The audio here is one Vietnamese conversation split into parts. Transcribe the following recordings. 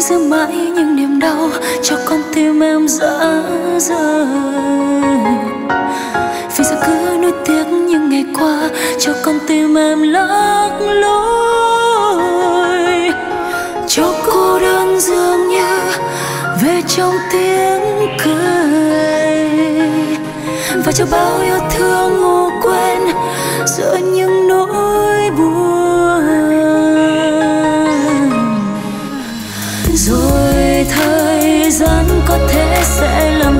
giữ mãi những niềm đau cho con tim em dã rời? Vì sao cứ nuối tiếc những ngày qua cho con tim em lắc lối? Cho cô đơn dường như về trong tiếng cười. Và cho bao yêu thương ngủ quên giữa những nỗi buồn. Rồi thời gian có thể sẽ làm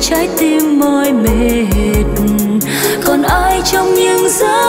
trái tim mỏi mệt. Còn ai trong những giấc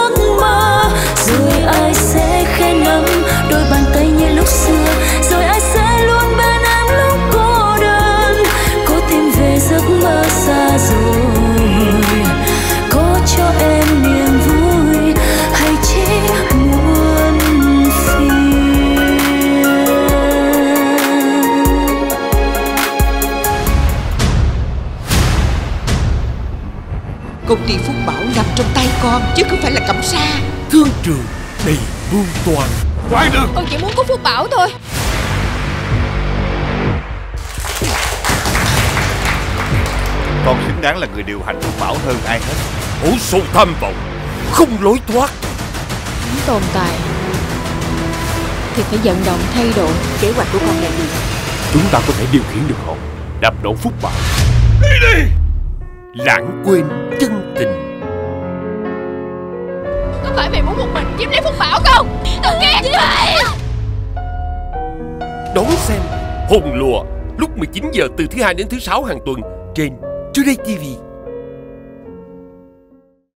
Công ty Phúc Bảo nằm trong tay con Chứ không phải là cẩm sa. Thương trường đầy muôn toàn. Khoan được Con chỉ muốn có Phúc Bảo thôi. Con xứng đáng là người điều hành Phúc Bảo hơn ai hết. Hổ sâu tham vọng không lối thoát. Muốn tồn tại Thì phải vận động thay đổi Kế hoạch của con là gì chúng ta có thể điều khiển được họ đạp đổ phúc bảo. Đi đi! Lãng quên chân Có phải mày muốn một mình chiếm lấy Phúc Bảo không? Tao ghét mày. đón xem hồn lùa lúc 19 giờ từ thứ hai đến thứ sáu hàng tuần trên Today TV